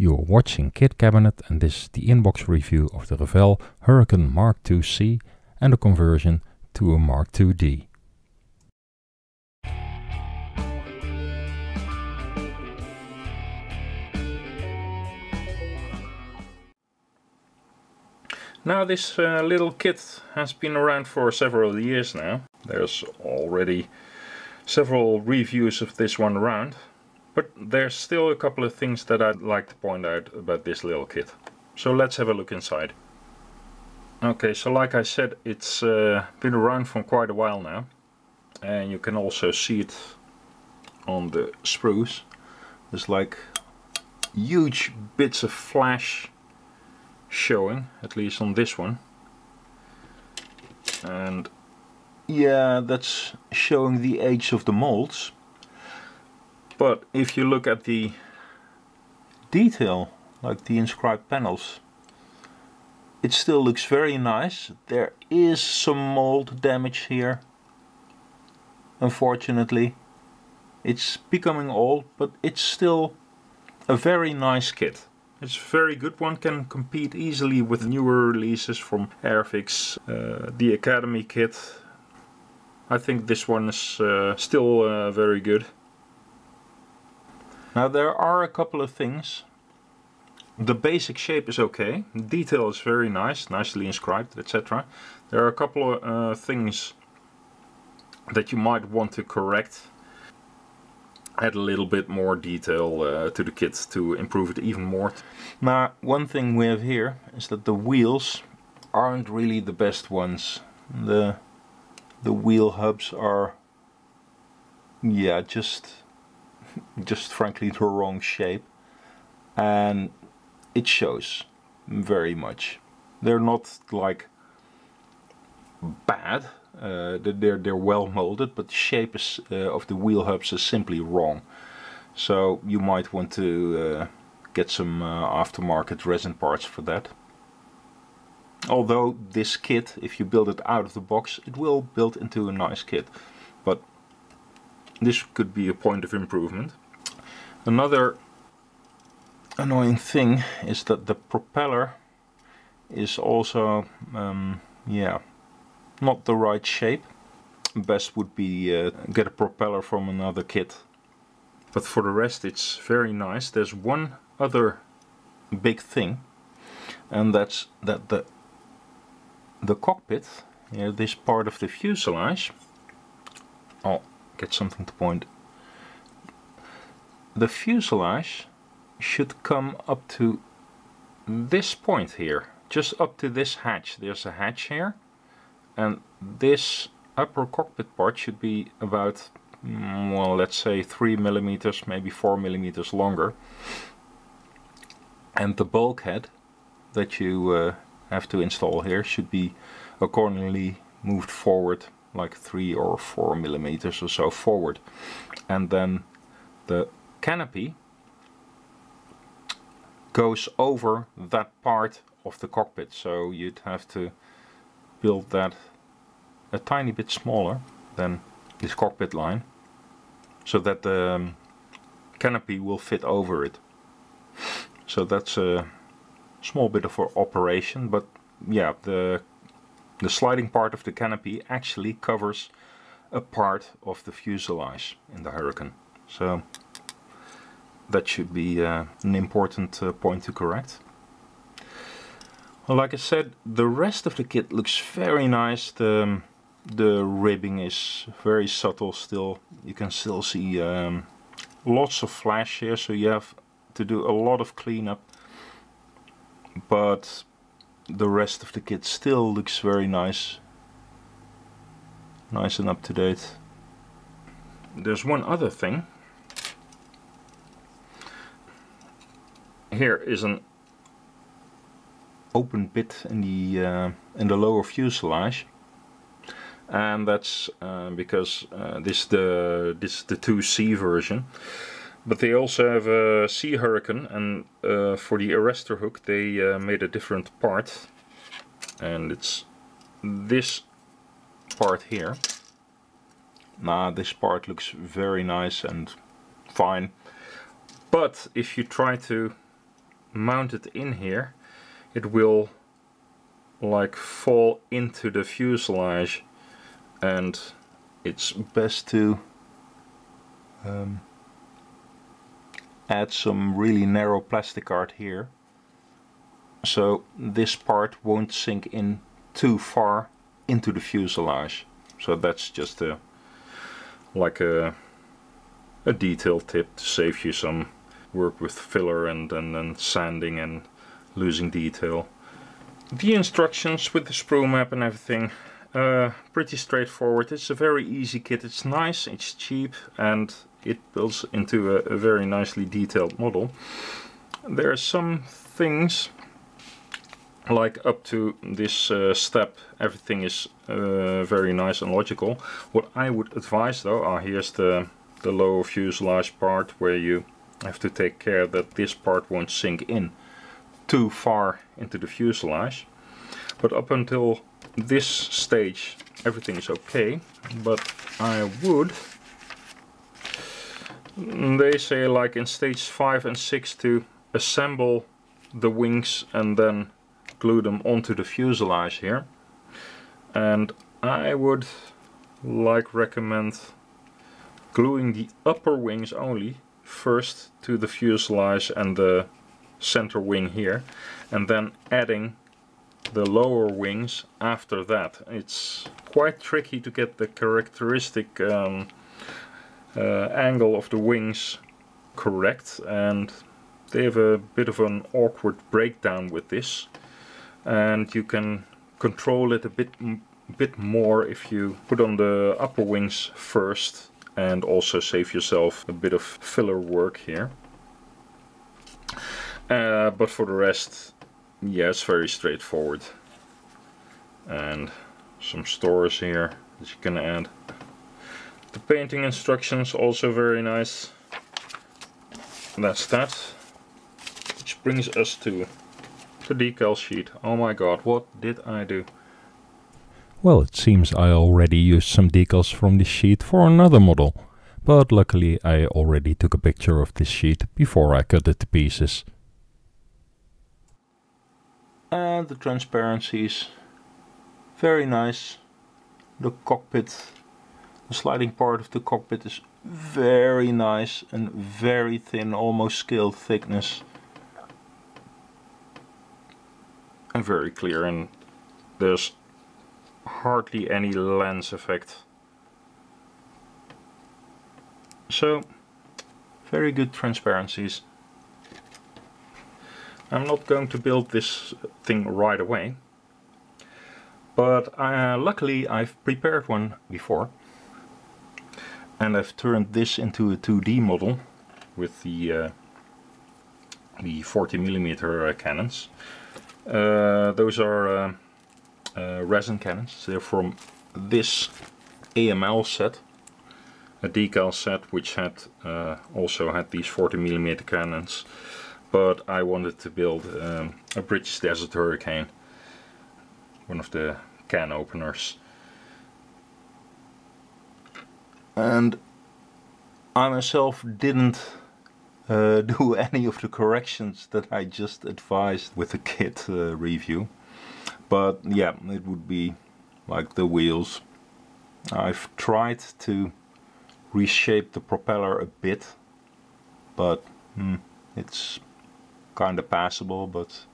You're watching Kit Kabinet and this is the inbox review of the Revell Hurricane Mark II-C and the conversion to a Mark II-D. Now this uh, little kit has been around for several years now. There's already several reviews of this one around. But there's still a couple of things that I'd like to point out about this little kit. So let's have a look inside. Okay, so like I said, it's uh, been around for quite a while now. And you can also see it on the sprues. There's like huge bits of flash showing, at least on this one. And yeah, that's showing the age of the molds. But if you look at the detail, like the inscribed panels, it still looks very nice. There is some mold damage here, unfortunately. It's becoming old, but it's still a very nice kit. It's very good. One can compete easily with newer releases from Airfix, uh, the Academy kit. I think this one is uh, still uh, very good. Now there are a couple of things. The basic shape is okay, detail is very nice, nicely inscribed, etc. There are a couple of uh, things that you might want to correct. Add a little bit more detail uh, to the kit to improve it even more. Now, one thing we have here is that the wheels aren't really the best ones. The the wheel hubs are yeah just just frankly the wrong shape. And it shows very much. They're not like bad. Uh, they're they're well molded but the shape is, uh, of the wheel hubs is simply wrong. So you might want to uh, get some uh, aftermarket resin parts for that. Although this kit if you build it out of the box it will build into a nice kit this could be a point of improvement. Another annoying thing is that the propeller is also um, yeah not the right shape. Best would be uh, get a propeller from another kit. But for the rest it's very nice. There's one other big thing and that's that the the cockpit, know, this part of the fuselage, oh get something to point. The fuselage should come up to this point here, just up to this hatch. There's a hatch here, and this upper cockpit part should be about, mm, well, let's say 3 millimeters, maybe 4 millimeters longer. And the bulkhead that you uh, have to install here should be accordingly moved forward like three or four millimeters or so forward. And then the canopy goes over that part of the cockpit. So you'd have to build that a tiny bit smaller than this cockpit line so that the um, canopy will fit over it. So that's a small bit of operation but yeah the the sliding part of the canopy actually covers a part of the fuselage in the Hurricane. So that should be uh, an important uh, point to correct. Well, like I said, the rest of the kit looks very nice. The, um, the ribbing is very subtle still. You can still see um, lots of flash here, so you have to do a lot of cleanup. But the rest of the kit still looks very nice. Nice and up to date. There's one other thing. Here is an open bit in the uh, in the lower fuselage and that's uh, because uh, this the this the 2C version but they also have a Sea Hurricane and uh, for the arrestor hook they uh, made a different part and it's this part here. Now this part looks very nice and fine but if you try to mount it in here, it will like fall into the fuselage and it's best to um, add some really narrow plastic art here. So this part won't sink in too far into the fuselage. So that's just a like a a detail tip to save you some work with filler and, and, and sanding and losing detail. The instructions with the sprue map and everything uh, pretty straightforward. It's a very easy kit. It's nice it's cheap and it builds into a, a very nicely detailed model there are some things like up to this uh, step everything is uh, very nice and logical. What I would advise though, ah, here's the, the lower fuselage part where you have to take care that this part won't sink in too far into the fuselage. But up until this stage everything is okay, but I would they say like in stage 5 and 6 to assemble the wings and then glue them onto the fuselage here and I would like recommend gluing the upper wings only first to the fuselage and the center wing here and then adding the lower wings after that. It's quite tricky to get the characteristic um, angle of the wings correct and they have a bit of an awkward breakdown with this and you can control it a bit bit more if you put on the upper wings first and also save yourself a bit of filler work here. Uh, but for the rest, yeah, it's very straightforward. And some stores here that you can add. The painting instructions also very nice. That's that. Which brings us to the decal sheet. Oh my god, what did I do? Well, it seems I already used some decals from this sheet for another model, but luckily I already took a picture of this sheet before I cut it to pieces. And the transparencies, very nice. The cockpit, the sliding part of the cockpit is very nice and very thin, almost scale thickness. and very clear and there's hardly any lens effect. So, very good transparencies. I'm not going to build this thing right away, but uh, luckily I've prepared one before and I've turned this into a 2D model with the uh, the 40 millimeter uh, cannons uh, those are uh, resin cannons. They're from this AML set, a decal set which had also had these 40 millimeter cannons. But I wanted to build um, a British Desert Hurricane, one of the can openers. And I myself didn't uh, do any of the corrections that I just advised with the kit uh, review. But yeah, it would be like the wheels. I've tried to reshape the propeller a bit, but hmm, it's kind of passable, but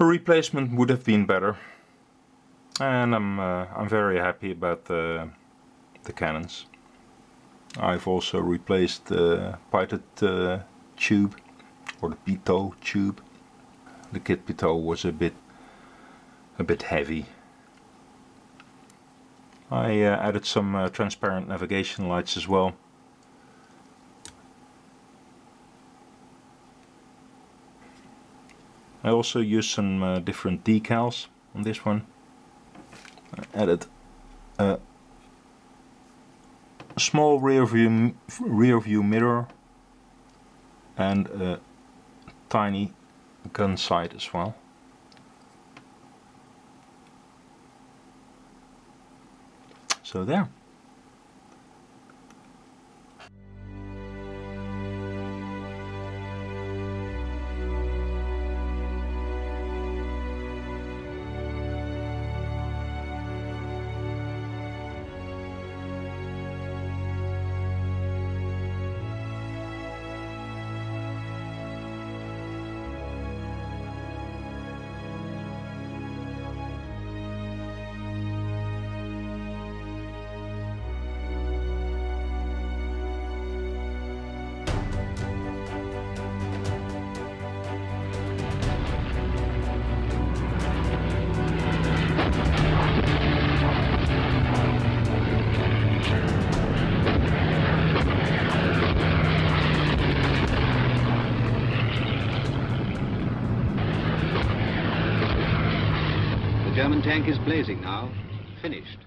a replacement would have been better. And I'm uh, I'm very happy about the the cannons. I've also replaced the pitot uh, tube or the pitot tube. The kit pitot was a bit a bit heavy. I uh, added some uh, transparent navigation lights as well. I also used some uh, different decals on this one. I added a a small rear view, rear view mirror and a tiny gun sight as well. So there. Tank is blazing now. Finished.